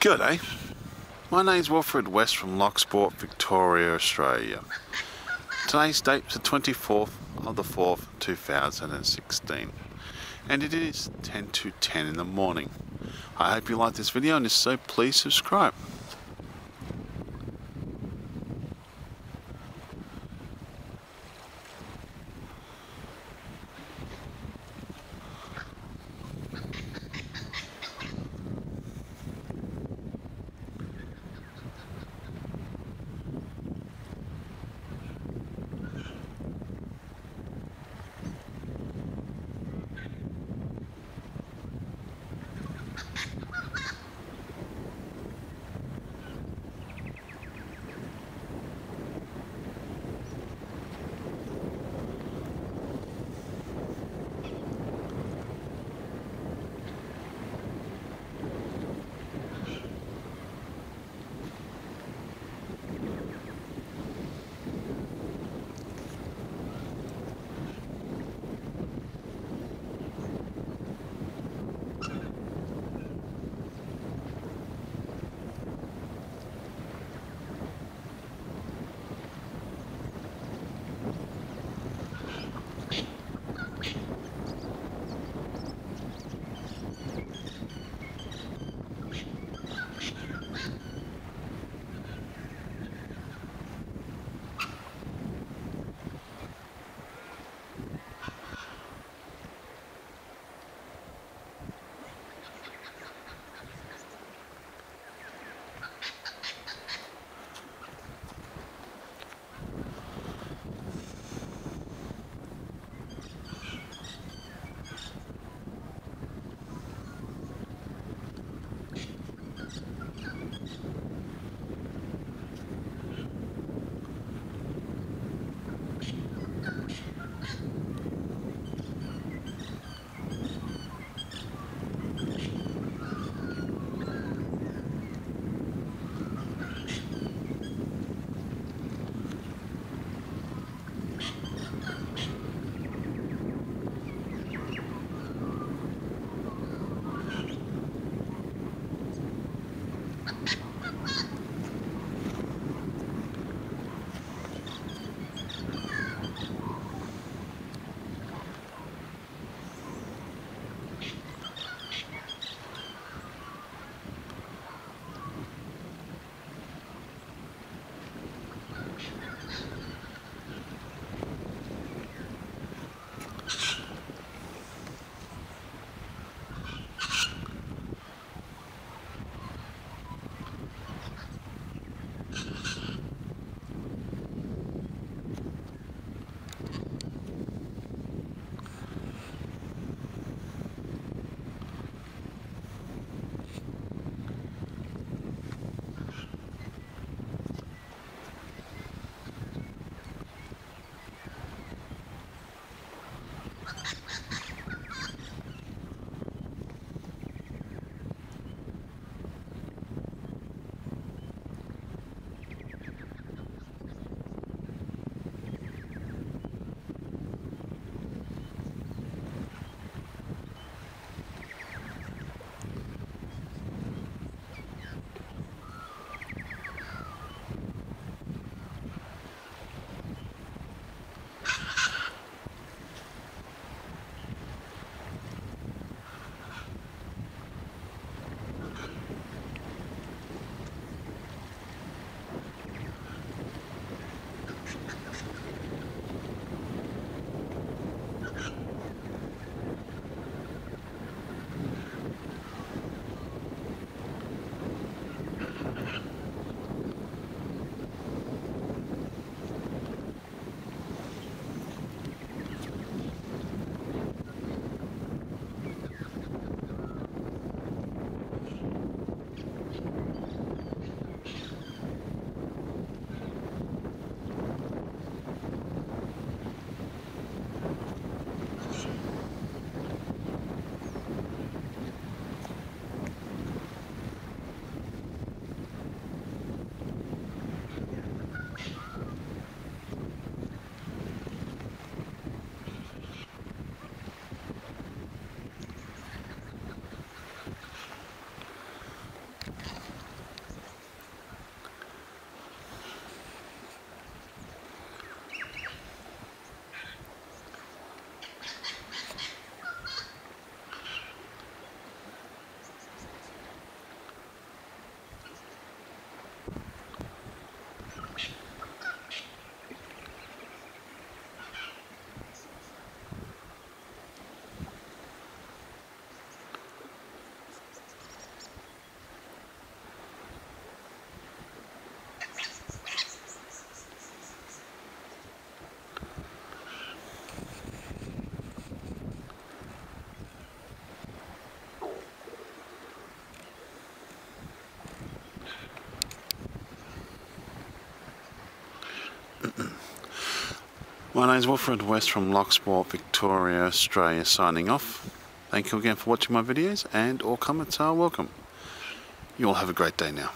G'day. Eh? My name's Wilfred West from Loch Sport, Victoria, Australia. Today's date's the 24th of the 4th, 2016. And it is 10 to 10 in the morning. I hope you like this video and if so, please subscribe. you My name's Wilfred West from Loch Sport Victoria, Australia, signing off. Thank you again for watching my videos and all comments are welcome. You all have a great day now.